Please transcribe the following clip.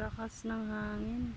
lakas ng hangin.